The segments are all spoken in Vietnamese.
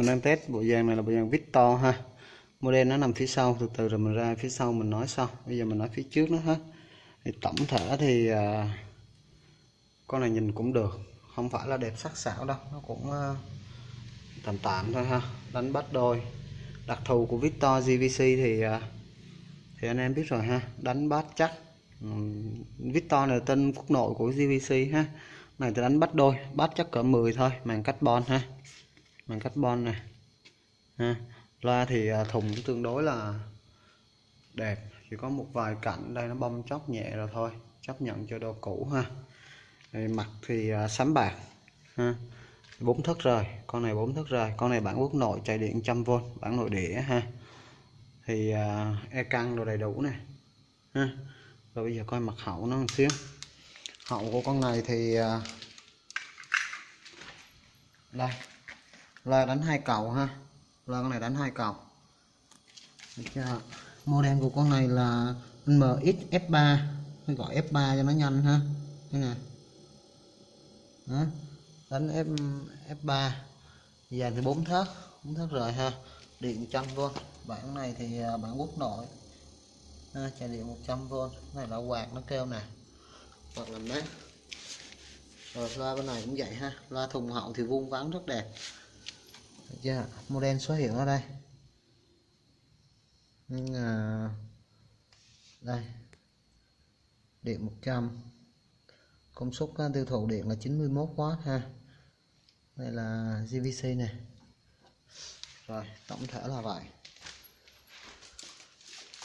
mình đang test bộ dàn này là bộ dàn Victor ha. Model nó nằm phía sau từ từ rồi mình ra phía sau mình nói sau. Bây giờ mình nói phía trước nó hết thì tổng thể thì à, con này nhìn cũng được. Không phải là đẹp sắc sảo đâu nó cũng à, tạm tạm thôi ha. Đánh bắt đôi. Đặc thù của Victor GVC thì à, thì anh em biết rồi ha. Đánh bắt chắc. Victor là tên quốc nội của GVC ha. Này thì đánh bắt đôi. Bắt chắc cỡ 10 thôi màn carbon ha bằng carbon này ha loa thì à, thùng cũng tương đối là đẹp chỉ có một vài cạnh đây nó bong chóc nhẹ rồi thôi chấp nhận cho đồ cũ ha. Đây, mặt thì à, sám bạc ha bốn thất rồi con này bốn thất rồi con này bản quốc nội chạy điện trăm v bản nội địa ha. Thì uh, e căng đồ đầy đủ này ha. Rồi bây giờ coi mặt hậu nó một xíu. Hậu của con này thì uh, đây là đánh hai cầu ha. Là con này đánh hai cầu. Được chưa? model của con này là MX F3 mình gọi F3 cho nó nhanh ha. Đây nè. Đó. đánh F F3 dàn thì bốn thớt. Bốn thớt rồi ha. Điện 100V bản này thì à, bản quốc nội. À, chạy điện 100V này là quạt nó kêu nè. Hoặc là mát. Rồi loa bên này cũng vậy ha. Loa thùng hậu thì vuông vắn rất đẹp. Được chưa model số hiệu ở đây. Nhưng à, đây. Điện 100 công suất à, tiêu thụ điện là 91W ha. Đây là GVC này rồi tổng thể là vậy.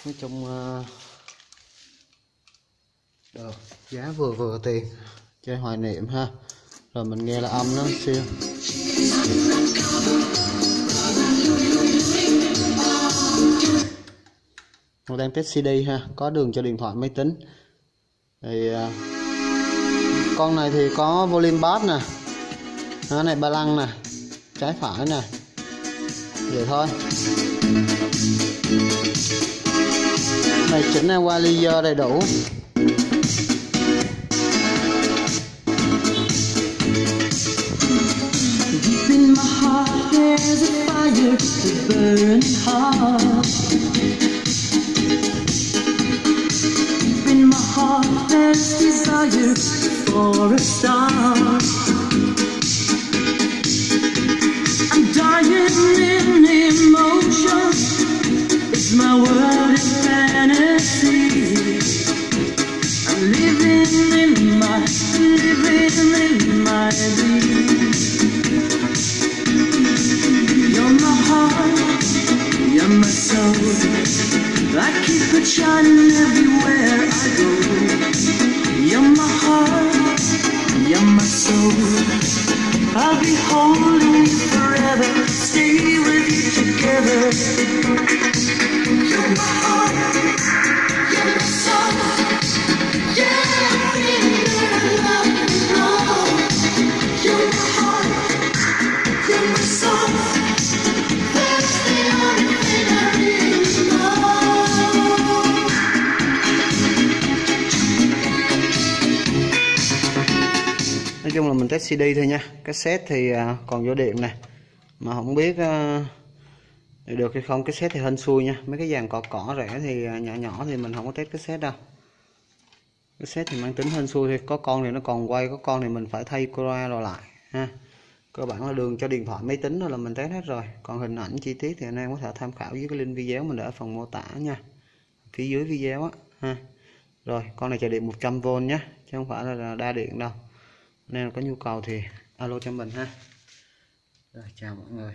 Nói chung uh, được. Giá vừa vừa tiền. Chơi hoài niệm ha. Rồi mình nghe là âm nó siêu một đang test CD ha có đường cho điện thoại máy tính. Thì uh, con này thì có volume bass nè nó này ba lăng nè trái phải nè vậy thôi. Này chỉnh qua laser đầy đủ. There's a fire, a burning heart. Deep in my heart, there's desire for a star. Chung là mình test CD thôi nha. Cassette thì à, còn vô điện này mà không biết à, được hay không? Cái set thì hên xui nha. Mấy cái dàn cỏ cỏ rẻ thì à, nhỏ nhỏ thì mình không có test cái set đâu. Cái set thì mang tính hên xui thì có con thì nó còn quay, có con thì mình phải thay coa rồi lại, ha. Cơ bản là đường cho điện thoại, máy tính thôi là mình test hết rồi. Còn hình ảnh chi tiết thì anh em có thể tham khảo dưới cái link video mình để ở phần mô tả nha. Phía dưới video á, ha. Rồi, con này chạy điện 100V nhé chứ không phải là đa điện đâu. Nên có nhu cầu thì alo cho mình ha. Rồi, chào mọi người.